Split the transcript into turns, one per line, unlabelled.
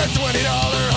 gets $20.